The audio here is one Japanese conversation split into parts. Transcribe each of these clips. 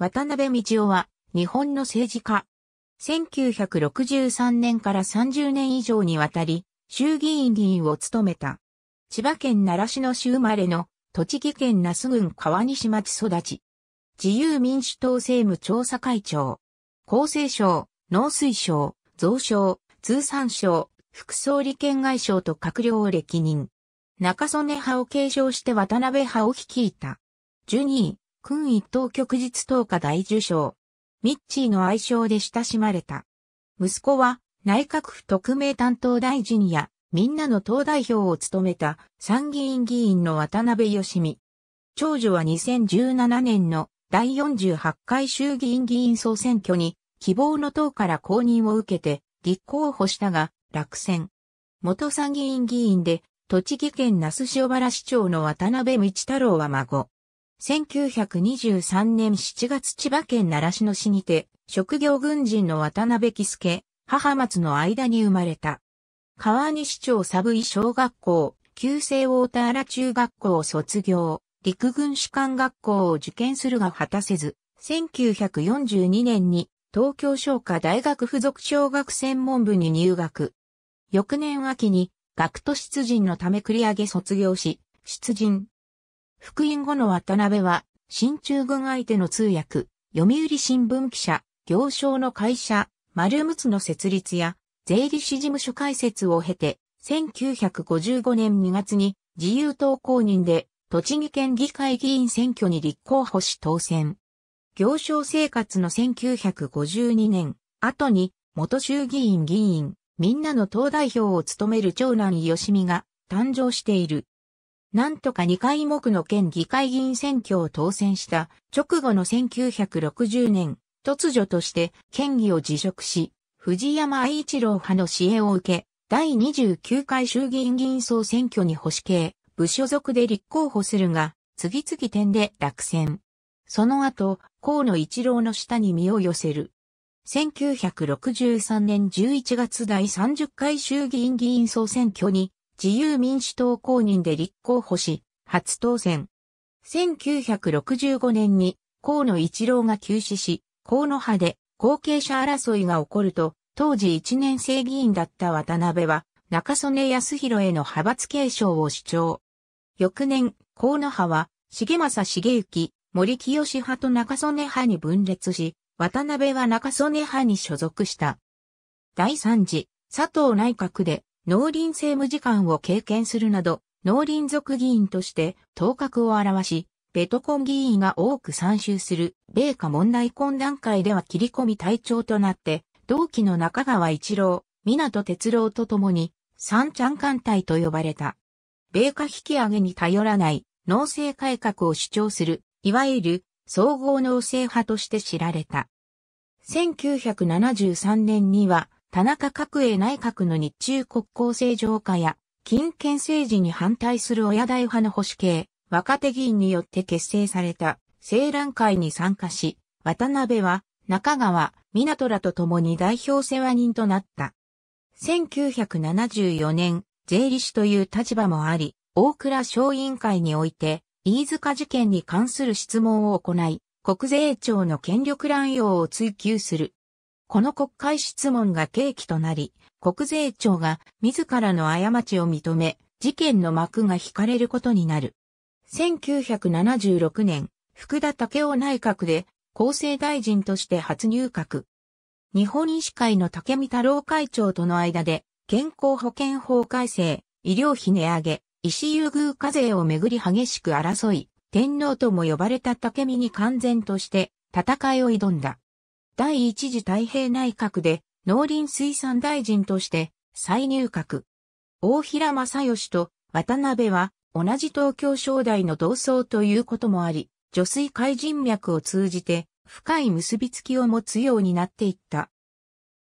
渡辺道夫は日本の政治家。1963年から30年以上にわたり衆議院議員を務めた。千葉県習志野市生まれの栃木県那須郡川西町育ち。自由民主党政務調査会長。厚生省、農水省、増省、通産省、副総理県外省と閣僚を歴任。中曽根派を継承して渡辺派を率いた。ジュニー、君一等旭日等家大受賞。ミッチーの愛称で親しまれた。息子は内閣府特命担当大臣やみんなの党代表を務めた参議院議員の渡辺義美。長女は2017年の第48回衆議院議員総選挙に希望の党から公認を受けて立候補したが落選。元参議院議員で栃木県那須塩原市長の渡辺道太郎は孫。1923年7月千葉県習志野市にて、職業軍人の渡辺喜助、母松の間に生まれた。川西町サブイ小学校、旧制大田原中学校を卒業、陸軍士官学校を受験するが果たせず、1942年に東京商科大学附属小学専門部に入学。翌年秋に学徒出陣のため繰り上げ卒業し、出陣。復員後の渡辺は、新中軍相手の通訳、読売新聞記者、行商の会社、丸睦の設立や、税理士事務所開設を経て、1955年2月に自由党公認で栃木県議会議員選挙に立候補し当選。行商生活の1952年、後に元衆議院議員、みんなの党代表を務める長男吉見が誕生している。なんとか2回目の県議会議員選挙を当選した直後の1960年、突如として県議を辞職し、藤山愛一郎派の支援を受け、第29回衆議院議員総選挙に保守系、部所属で立候補するが、次々点で落選。その後、河野一郎の下に身を寄せる。1963年11月第30回衆議院議員総選挙に自由民主党公認で立候補し、初当選。1965年に河野一郎が急死し、河野派で後継者争いが起こると、当時1年生議員だった渡辺は、中曽根康弘への派閥継承を主張。翌年、河野派は、重政重幸、森清派と中曽根派に分裂し、渡辺は中曽根派に所属した。第3次、佐藤内閣で農林政務次官を経験するなど、農林族議員として頭角を現し、ベトコン議員が多く参集する米華問題懇談会では切り込み隊長となって、同期の中川一郎、港哲郎と共に三ちゃん艦隊と呼ばれた。米価引き上げに頼らない農政改革を主張する、いわゆる総合農政派として知られた。1973年には田中角栄内閣の日中国交正常化や、金権政治に反対する親大派の保守系、若手議員によって結成された青蘭会に参加し、渡辺は中川、港らと共に代表世話人となった。1974年、税理士という立場もあり、大蔵小委員会において、飯塚事件に関する質問を行い、国税庁の権力乱用を追及する。この国会質問が契機となり、国税庁が自らの過ちを認め、事件の幕が引かれることになる。1976年、福田武雄内閣で厚生大臣として初入閣。日本医師会の竹見太郎会長との間で、健康保険法改正、医療費値上げ、医師優遇課税をめぐり激しく争い、天皇とも呼ばれた竹見に完全として戦いを挑んだ。第一次太平内閣で農林水産大臣として再入閣。大平正義と渡辺は同じ東京商大の同窓ということもあり、女水海人脈を通じて深い結びつきを持つようになっていった。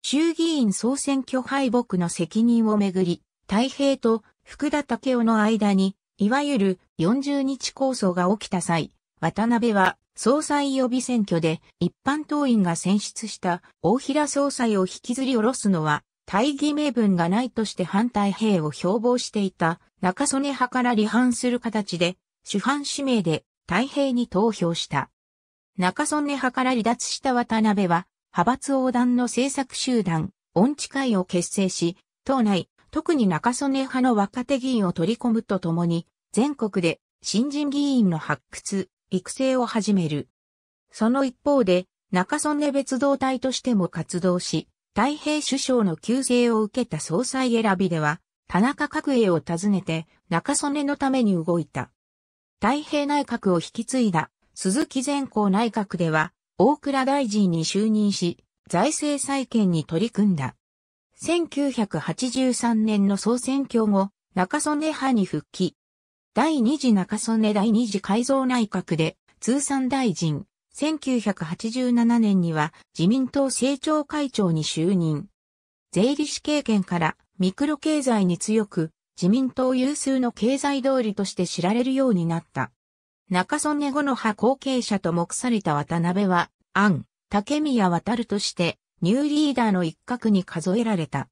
衆議院総選挙敗北の責任をめぐり、太平と福田武雄の間に、いわゆる40日構想が起きた際、渡辺は総裁予備選挙で一般党員が選出した大平総裁を引きずり下ろすのは大義名分がないとして反対兵を標榜していた中曽根派から離反する形で主犯指名で太平に投票した。中曽根派から離脱した渡辺は、派閥横断の政策集団、恩地会を結成し、党内、特に中曽根派の若手議員を取り込むとともに、全国で新人議員の発掘、育成を始める。その一方で、中曽根別動隊としても活動し、太平首相の旧姓を受けた総裁選びでは、田中角栄を訪ねて中曽根のために動いた。太平内閣を引き継いだ鈴木善光内閣では、大倉大臣に就任し、財政再建に取り組んだ。1983年の総選挙後、中曽根派に復帰。第二次中曽根第二次改造内閣で通産大臣、1987年には自民党政調会長に就任。税理士経験からミクロ経済に強く自民党有数の経済通りとして知られるようになった。中曽根後の派後継者と目された渡辺は、安、竹宮渡るとしてニューリーダーの一角に数えられた。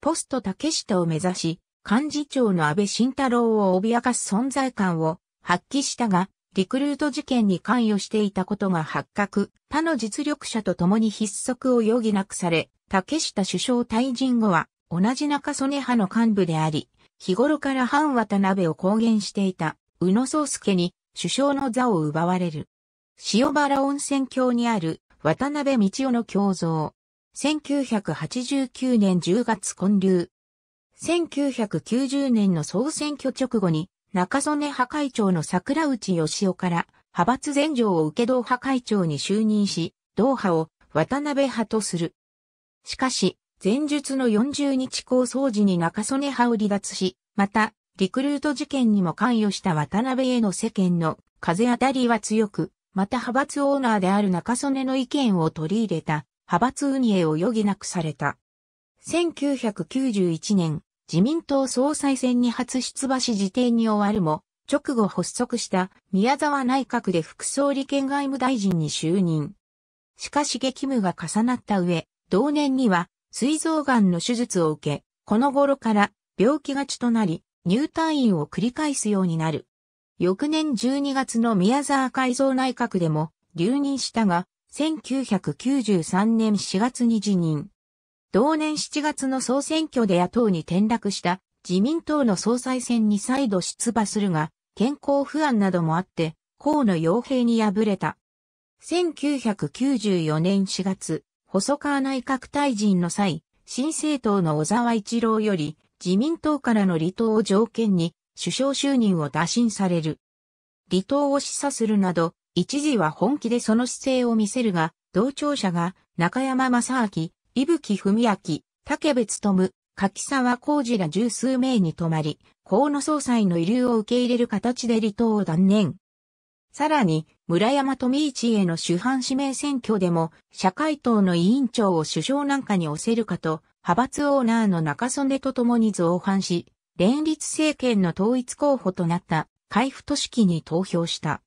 ポスト竹下を目指し、幹事長の安倍晋太郎を脅かす存在感を発揮したが、リクルート事件に関与していたことが発覚、他の実力者と共に筆足を余儀なくされ、竹下首相退陣後は、同じ中曽根派の幹部であり、日頃から反渡辺を公言していた、宇野宗介に首相の座を奪われる。塩原温泉郷にある渡辺道夫の胸像。1989年10月建立。1990年の総選挙直後に中曽根派会長の桜内義雄から派閥前場を受け同派会長に就任し、同派を渡辺派とする。しかし、前述の40日構想時に中曽根派を離脱し、また、リクルート事件にも関与した渡辺への世間の風当たりは強く、また派閥オーナーである中曽根の意見を取り入れた派閥運営を余儀なくされた。1991年、自民党総裁選に初出馬し辞典に終わるも、直後発足した宮沢内閣で副総理兼外務大臣に就任。しかし激務が重なった上、同年には膵臓癌の手術を受け、この頃から病気がちとなり、入退院を繰り返すようになる。翌年12月の宮沢改造内閣でも留任したが、1993年4月に辞任。同年7月の総選挙で野党に転落した自民党の総裁選に再度出馬するが、健康不安などもあって、河野洋平に敗れた。1994年4月、細川内閣大臣の際、新政党の小沢一郎より自民党からの離党を条件に首相就任を打診される。離党を示唆するなど、一時は本気でその姿勢を見せるが、同庁者が中山正明、伊吹文明、竹部務、柿沢浩二ら十数名に止まり、河野総裁の遺留を受け入れる形で離党を断念。さらに、村山富一への主犯指名選挙でも、社会党の委員長を首相なんかに押せるかと、派閥オーナーの中曽根と共に造反し、連立政権の統一候補となった海部都市記に投票した。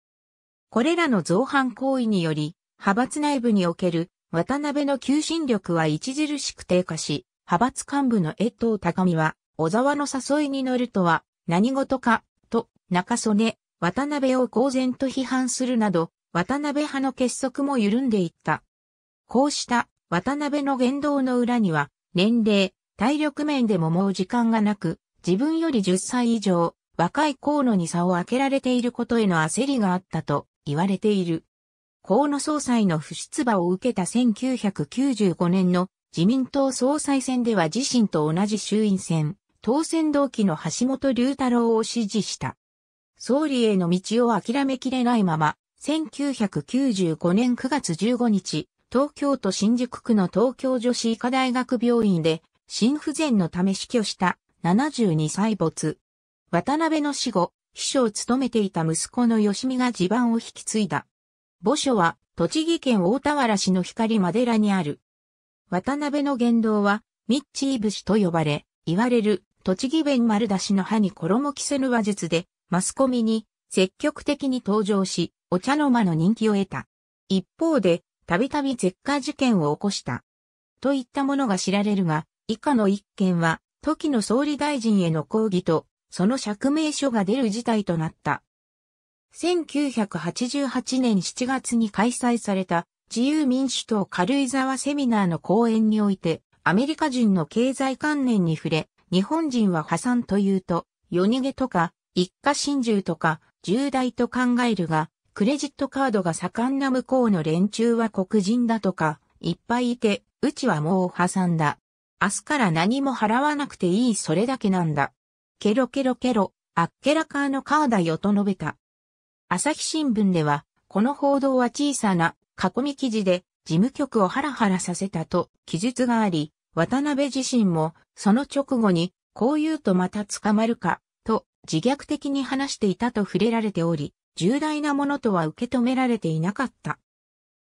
これらの造反行為により、派閥内部における渡辺の求心力は著しく低下し、派閥幹部の江藤高見は、小沢の誘いに乗るとは何事か、と中曽根、渡辺を公然と批判するなど、渡辺派の結束も緩んでいった。こうした渡辺の言動の裏には、年齢、体力面でももう時間がなく、自分より10歳以上、若い河野に差を開けられていることへの焦りがあったと言われている。河野総裁の不出馬を受けた1995年の自民党総裁選では自身と同じ衆院選、当選同期の橋本龍太郎を支持した。総理への道を諦めきれないまま、1995年9月15日、東京都新宿区の東京女子医科大学病院で心不全のため死去した72歳没。渡辺の死後、秘書を務めていた息子の吉見が地盤を引き継いだ。墓所は栃木県大田原市の光間寺にある。渡辺の言動はミッチー節と呼ばれ、言われる栃木弁丸出しの歯に衣着せぬ話術でマスコミに積極的に登場し、お茶の間の人気を得た。一方で、たびたび絶火事件を起こした。といったものが知られるが、以下の一件は、時の総理大臣への抗議と、その釈明書が出る事態となった。1988年7月に開催された自由民主党軽井沢セミナーの講演において、アメリカ人の経済観念に触れ、日本人は破産というと、夜逃げとか、一家心中とか、重大と考えるが、クレジットカードが盛んな向こうの連中は黒人だとか、いっぱいいて、うちはもう破産だ。明日から何も払わなくていいそれだけなんだ。ケロケロケロ、あっけらかーのカーだよと述べた。朝日新聞では、この報道は小さな囲み記事で事務局をハラハラさせたと記述があり、渡辺自身もその直後にこう言うとまた捕まるかと自虐的に話していたと触れられており、重大なものとは受け止められていなかった。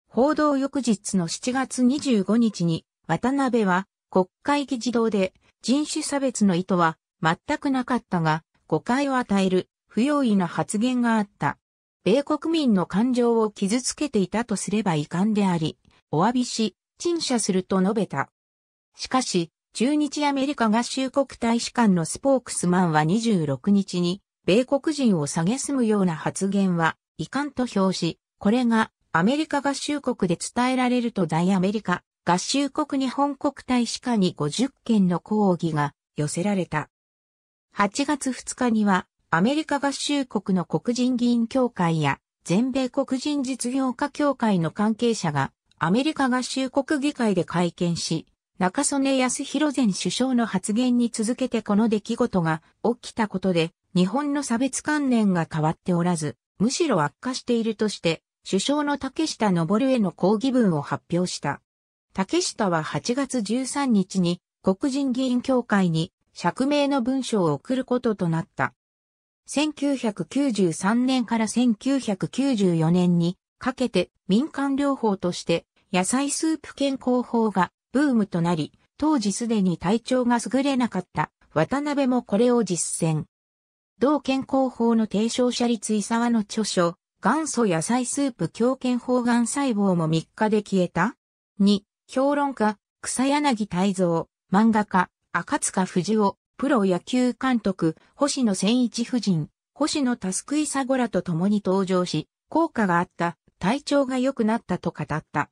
報道翌日の7月25日に渡辺は国会議事堂で人種差別の意図は全くなかったが誤解を与える不用意な発言があった。米国民の感情を傷つけていたとすれば遺憾であり、お詫びし、陳謝すると述べた。しかし、中日アメリカ合衆国大使館のスポークスマンは26日に、米国人を蔑むような発言は、遺憾と表し、これがアメリカ合衆国で伝えられると大アメリカ合衆国日本国大使館に50件の抗議が寄せられた。8月2日にはアメリカ合衆国の黒人議員協会や全米黒人実業家協会の関係者がアメリカ合衆国議会で会見し、中曽根康弘前首相の発言に続けてこの出来事が起きたことで日本の差別観念が変わっておらず、むしろ悪化しているとして、首相の竹下登への抗議文を発表した。竹下は8月13日に黒人議員協会に釈明の文書を送ることとなった。1993年から1994年にかけて民間療法として野菜スープ健康法がブームとなり、当時すでに体調が優れなかった渡辺もこれを実践。同健康法の提唱者立伊沢の著書、元祖野菜スープ強健法がん細胞も3日で消えた ?2、評論家、草柳泰造、漫画家、赤塚藤夫、プロ野球監督、星野千一夫人、星野タスクイサゴラと共に登場し、効果があった、体調が良くなったと語った。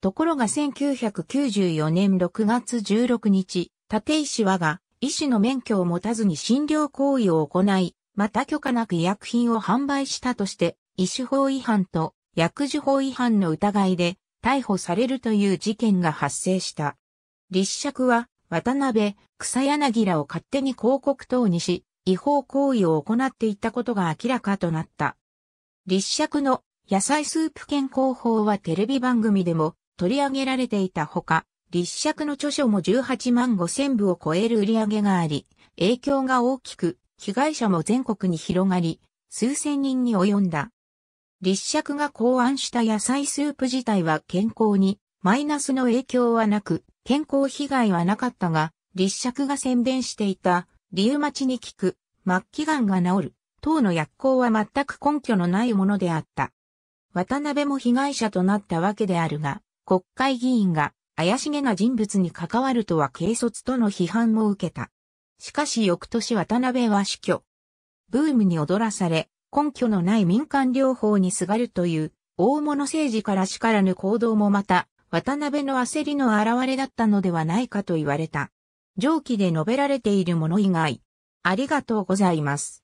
ところが1994年6月16日、立石はが、医師の免許を持たずに診療行為を行い、また許可なく医薬品を販売したとして、医師法違反と薬事法違反の疑いで逮捕されるという事件が発生した。立釈は渡辺、草柳らを勝手に広告等にし、違法行為を行っていたことが明らかとなった。立釈の野菜スープ健康法はテレビ番組でも取り上げられていたほか、立釈の著書も18万5千部を超える売り上げがあり、影響が大きく、被害者も全国に広がり、数千人に及んだ。立釈が考案した野菜スープ自体は健康にマイナスの影響はなく、健康被害はなかったが、立石が宣伝していた、リウマチに効く、末期癌が治る、等の薬効は全く根拠のないものであった。渡辺も被害者となったわけであるが、国会議員が怪しげな人物に関わるとは軽率との批判も受けた。しかし翌年渡辺は死去。ブームに踊らされ、根拠のない民間療法にすがるという大物政治からしからぬ行動もまた渡辺の焦りの現れだったのではないかと言われた。上記で述べられているもの以外。ありがとうございます。